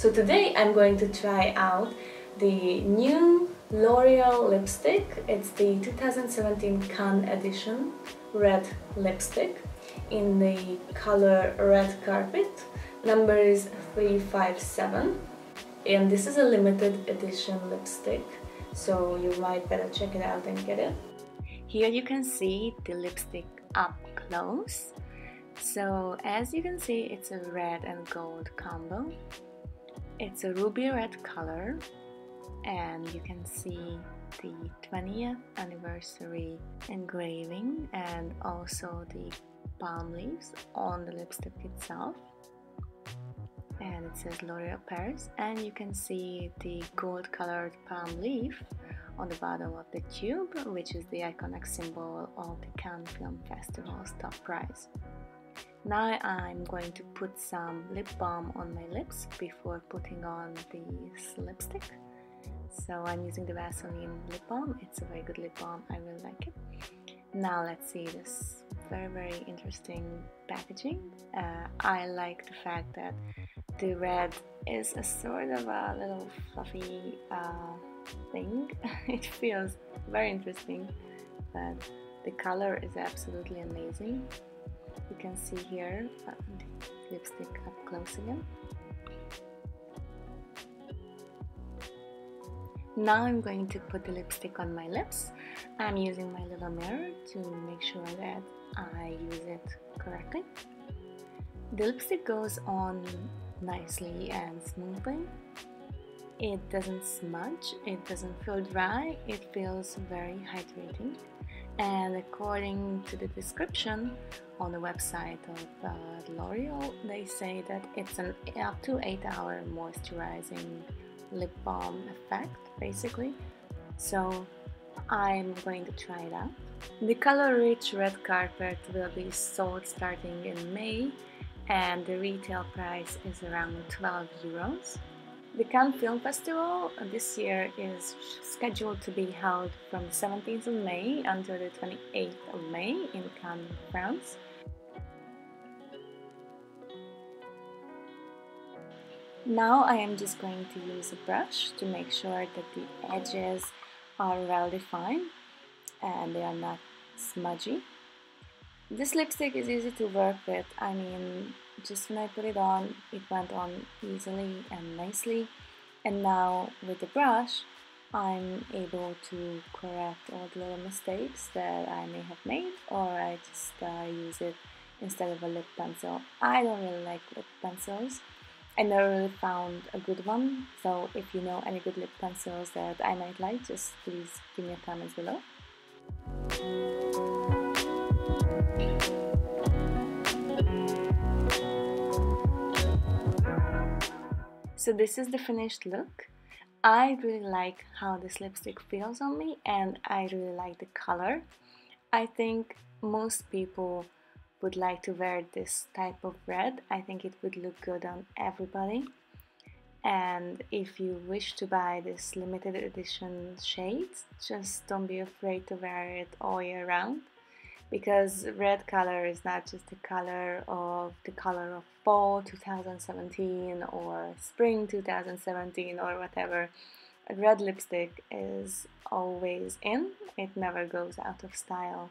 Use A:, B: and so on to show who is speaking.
A: So today I'm going to try out the new L'Oreal lipstick. It's the 2017 Cannes edition red lipstick in the color Red Carpet. Number is 357 and this is a limited edition lipstick so you might better check it out and get it. Here you can see the lipstick up close. So as you can see it's a red and gold combo it's a ruby red color and you can see the 20th anniversary engraving and also the palm leaves on the lipstick itself and it says L'Oreal Paris and you can see the gold colored palm leaf on the bottom of the tube which is the iconic symbol of the Cannes Film Festival's top prize. Now I'm going to put some lip balm on my lips before putting on the lipstick. So I'm using the Vaseline lip balm. It's a very good lip balm. I really like it. Now let's see this very very interesting packaging. Uh, I like the fact that the red is a sort of a little fluffy uh, thing. it feels very interesting, but the color is absolutely amazing you can see here lipstick up close again. Now I'm going to put the lipstick on my lips. I'm using my little mirror to make sure that I use it correctly. The lipstick goes on nicely and smoothly. It doesn't smudge it doesn't feel dry it feels very hydrating and according to the description on the website of uh, L'Oreal, they say that it's an up to 8 hour moisturizing lip balm effect basically. So I'm going to try it out. The color Riche red carpet will be sold starting in May and the retail price is around 12 euros. The Cannes Film Festival this year is scheduled to be held from the 17th of May until the 28th of May in Cannes, France. Now I am just going to use a brush to make sure that the edges are well defined and they are not smudgy. This lipstick is easy to work with. I mean, just when I put it on, it went on easily and nicely. And now with the brush, I'm able to correct all the little mistakes that I may have made or I just uh, use it instead of a lip pencil. I don't really like lip pencils. I never really found a good one, so if you know any good lip pencils that I might like, just please give me a comment below. So this is the finished look. I really like how this lipstick feels on me and I really like the color. I think most people would like to wear this type of red. I think it would look good on everybody. And if you wish to buy this limited edition shades, just don't be afraid to wear it all year round because red color is not just the color of the color of fall 2017 or spring 2017 or whatever. A red lipstick is always in. It never goes out of style